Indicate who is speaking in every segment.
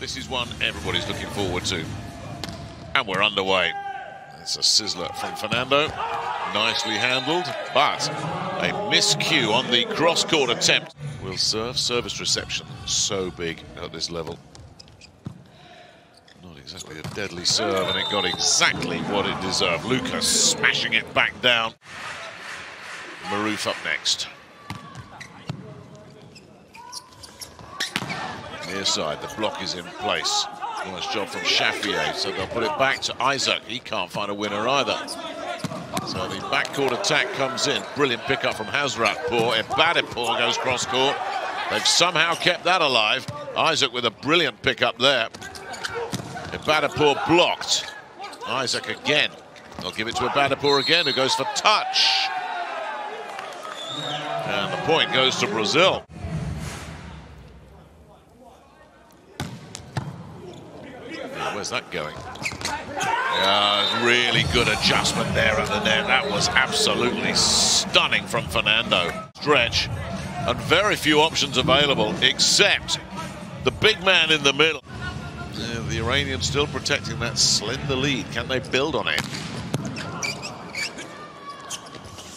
Speaker 1: This is one everybody's looking forward to. And we're underway. It's a sizzler from Fernando. Nicely handled, but a miscue on the cross-court attempt. Will serve, service reception so big at this level. Not exactly a deadly serve, and it got exactly what it deserved. Lucas smashing it back down. Marouf up next. Near side, the block is in place. Nice job from Chafier, so they'll put it back to Isaac. He can't find a winner either. So the backcourt attack comes in. Brilliant pickup from Hazratpour. Ebadipour goes cross-court. They've somehow kept that alive. Isaac with a brilliant pickup there. Ebadipour blocked. Isaac again. They'll give it to Ebadipour again, who goes for touch. And the point goes to Brazil. Where's that going? Really good adjustment there at the net. That was absolutely stunning from Fernando. Stretch, and very few options available except the big man in the middle. Yeah, the Iranians still protecting that slender lead. Can they build on it?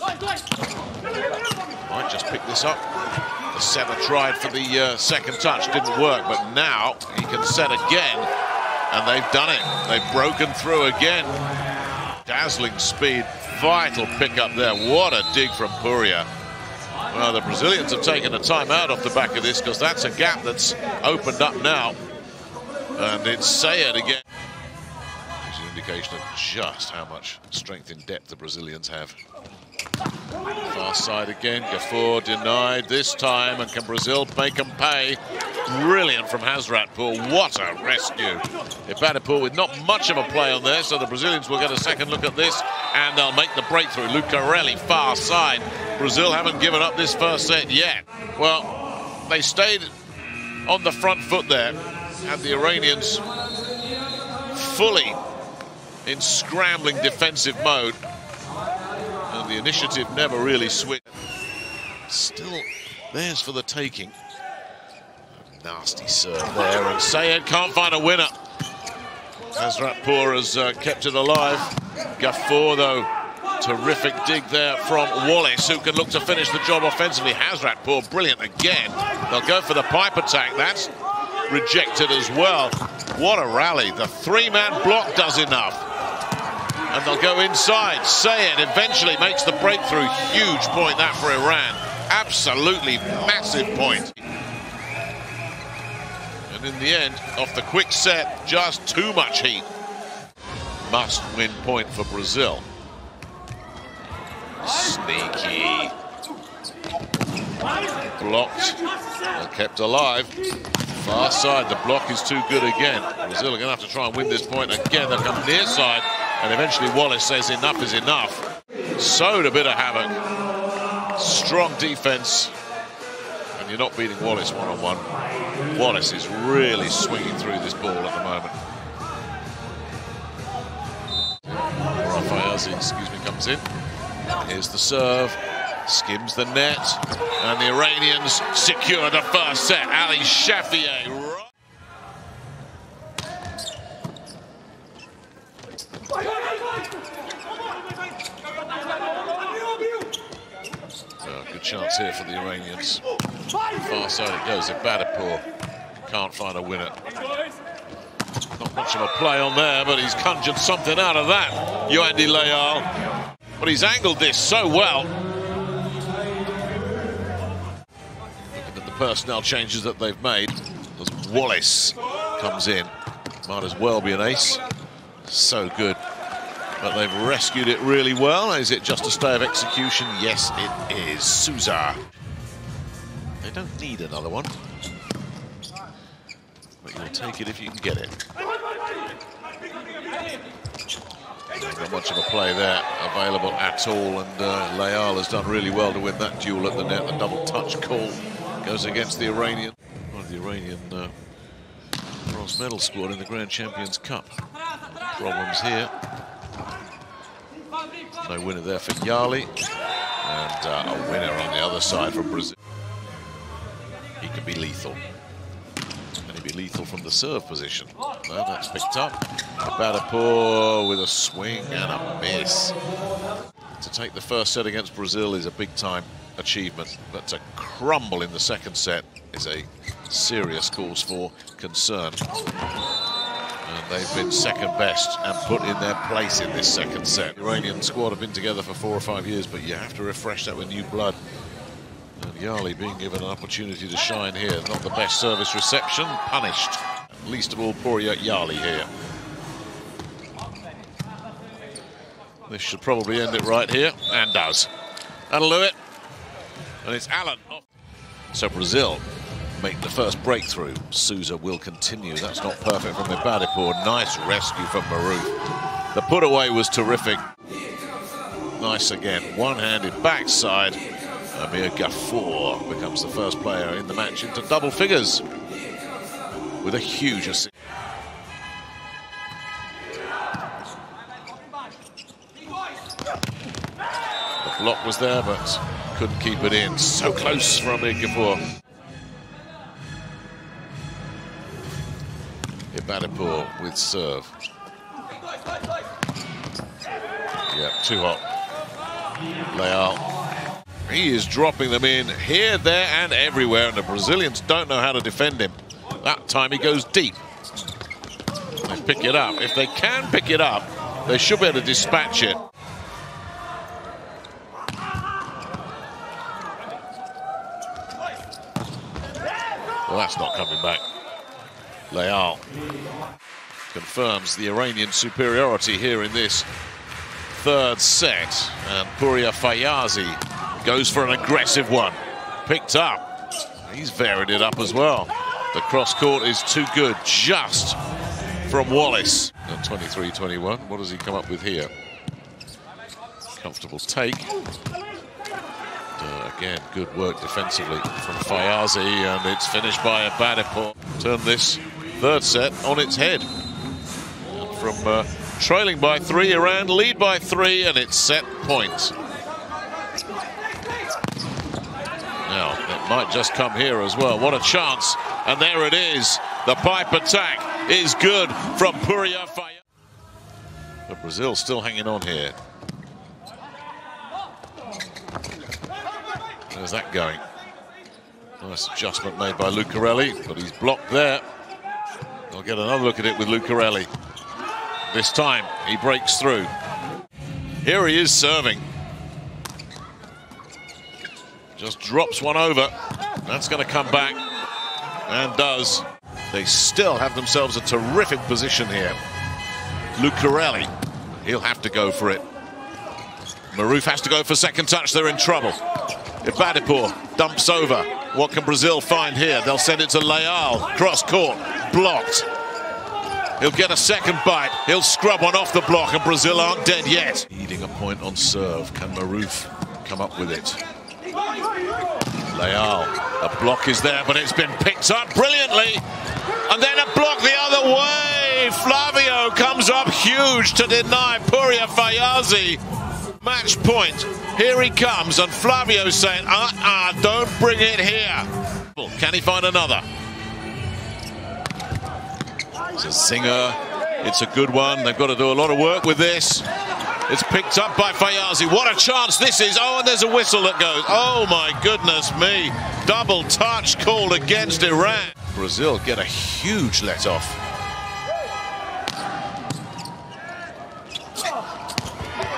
Speaker 1: Might just pick this up. The setter tried for the uh, second touch, didn't work, but now he can set again. And they've done it. They've broken through again. Dazzling speed, vital pickup there. What a dig from Pouria. Well, the Brazilians have taken a timeout off the back of this because that's a gap that's opened up now. And it's Sayed again. Gives an indication of just how much strength in depth the Brazilians have. Far side again, Ghafour denied this time, and can Brazil make them pay? Brilliant from Hazratpour, what a rescue. Ebadipour with not much of a play on there, so the Brazilians will get a second look at this, and they'll make the breakthrough. Lucarelli, far side. Brazil haven't given up this first set yet. Well, they stayed on the front foot there, and the Iranians fully in scrambling defensive mode and the initiative never really switched. Still theirs for the taking. Nasty serve there, and Sayed can't find a winner. Hazratpour has uh, kept it alive. Ghafour, though, terrific dig there from Wallace, who can look to finish the job offensively. Hazratpour, brilliant again. They'll go for the pipe attack. That's rejected as well. What a rally. The three-man block does enough and they'll go inside. Sayed eventually makes the breakthrough. Huge point that for Iran. Absolutely massive point. And in the end, off the quick set, just too much heat. Must win point for Brazil. Sneaky. Blocked. Well, kept alive. Far side, the block is too good again. Brazil are going to have to try and win this point again. They'll come near side. And eventually Wallace says enough is enough. Sowed a bit of havoc. Strong defense. You're not beating Wallace one-on-one. Wallace is really swinging through this ball at the moment. Rafaelzi, excuse me, comes in. Here's the serve. Skims the net. And the Iranians secure the first set. Ali Chafier oh, good chance here for the Iranians. Far side it goes. Ebadipour can't find a winner. Not much of a play on there, but he's conjured something out of that. Yoandy Leal. But he's angled this so well. Looking at the personnel changes that they've made. As Wallace comes in. Might as well be an ace. So good. But they've rescued it really well. Is it just a stay of execution? Yes, it is. Souza. They don't need another one. But you'll take it if you can get it. Not much of a play there available at all, and uh, Leal has done really well to win that duel at the net. The double touch call goes against the Iranian, one of the Iranian uh, bronze medal squad in the Grand Champions Cup. Problems here. No winner there for Yali. And uh, a winner on the other side from Brazil. He can be lethal. And he'd be lethal from the serve position. That's picked up. Badapur with a swing and a miss. To take the first set against Brazil is a big-time achievement, but to crumble in the second set is a serious cause for concern. And they've been second best and put in their place in this second set. The Iranian squad have been together for four or five years, but you have to refresh that with new blood. And Yali being given an opportunity to shine here. Not the best service reception, punished. Least of all, Pouria Yali here. This should probably end it right here, and does. That'll do it. And it's Alan. So Brazil make the first breakthrough. Souza will continue. That's not perfect from Ebadipour. Nice rescue from Marouf. The put away was terrific. Nice again. One-handed backside. Amir Ghafour becomes the first player in the match into double figures with a huge assist. The block was there, but couldn't keep it in. So close from Amir. Ebadipour with serve. Yeah, too hot. Leal he is dropping them in here, there, and everywhere, and the Brazilians don't know how to defend him. That time he goes deep. They pick it up. If they can pick it up, they should be able to dispatch it. Well, that's not coming back. Leal confirms the Iranian superiority here in this third set. And Pouria Fayazi Goes for an aggressive one. Picked up. He's varied it up as well. The cross court is too good, just from Wallace. At 23-21, what does he come up with here? Comfortable take. Uh, again, good work defensively from Fayazi, and it's finished by Ebadipour. Turn this third set on its head. And from uh, trailing by three, Iran lead by three, and it's set point. Now, it might just come here as well. What a chance. And there it is. The pipe attack is good from Pouria Faya. But Brazil still hanging on here. There's that going. Nice adjustment made by Lucarelli, but he's blocked there. I'll get another look at it with Lucarelli. This time, he breaks through. Here he is serving. Just drops one over. That's going to come back. And does. They still have themselves a terrific position here. Lucarelli, he'll have to go for it. Marouf has to go for second touch. They're in trouble. Ebadipour dumps over. What can Brazil find here? They'll send it to Leal. Cross court. Blocked. He'll get a second bite. He'll scrub one off the block, and Brazil aren't dead yet. Needing a point on serve. Can Marouf come up with it? Leal, a block is there, but it's been picked up brilliantly. And then a block the other way. Flavio comes up huge to deny Pouria Fayazi. Match point. Here he comes, and Flavio saying, uh-uh, don't bring it here. Can he find another? It's a zinger. It's a good one. They've got to do a lot of work with this. It's picked up by Fayazi. What a chance this is. Oh, and there's a whistle that goes. Oh, my goodness me. Double touch called against Iran. Brazil get a huge let-off.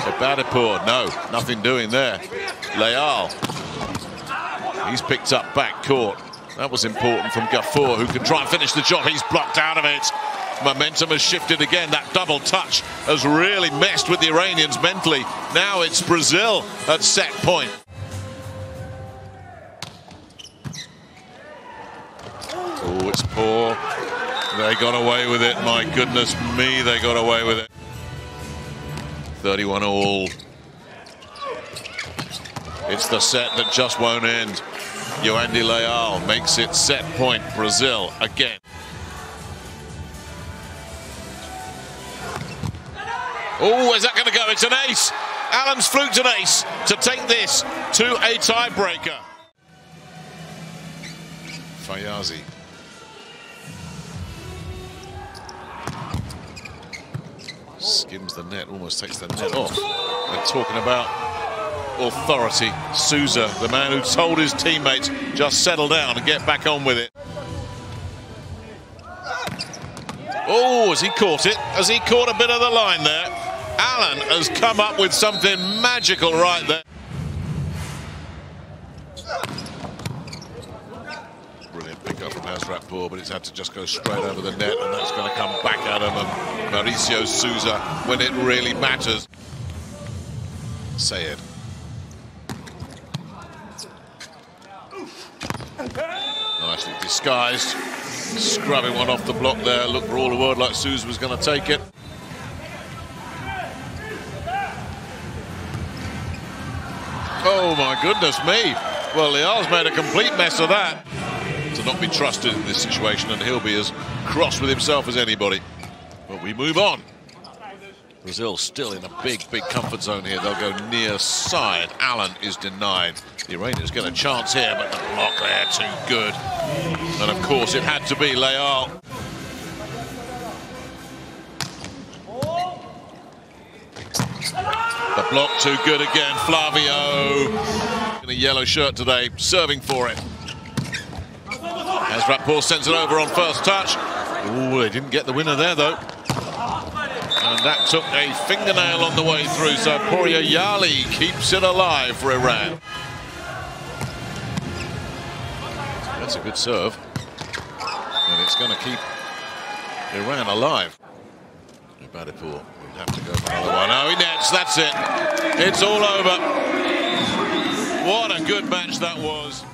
Speaker 1: Ebadipour, no, nothing doing there. Leal, he's picked up back court. That was important from Ghafour, who can try and finish the job. He's blocked out of it. Momentum has shifted again. That double touch has really messed with the Iranians mentally. Now it's Brazil at set point. Oh, it's poor. They got away with it. My goodness me, they got away with it. 31 all. It's the set that just won't end. Yoandy Leal makes it set point. Brazil again. Oh, is that going to go? It's an ace. Alan's fluked an ace to take this to a tiebreaker. Fayazi. Skims the net, almost takes the net off. They're talking about authority. Souza, the man who told his teammates, just settle down and get back on with it. Oh, has he caught it? Has he caught a bit of the line there? Alan has come up with something magical right there. Brilliant pick up from Hazratpour, but it's had to just go straight over the net, and that's going to come back at him. And Mauricio Souza when it really matters. Say it. Nicely disguised. Scrubbing one off the block there. Looked for all the world like Souza was going to take it. My goodness me. Well, Leal's made a complete mess of that. To not be trusted in this situation, and he'll be as cross with himself as anybody. But we move on. Brazil still in a big, big comfort zone here. They'll go near side. Alan is denied. The Iranians get a chance here, but the block there too good. And of course, it had to be Leal. The block too good again. Flavio in a yellow shirt today, serving for it. As Rappour sends it over on first touch. Oh, they didn't get the winner there, though. And that took a fingernail on the way through, so Pourya Yali keeps it alive for Iran. That's a good serve. And it's going to keep Iran alive. Badipur will have to go for another one. Oh, he nets, that's it. It's all over. What a good match that was.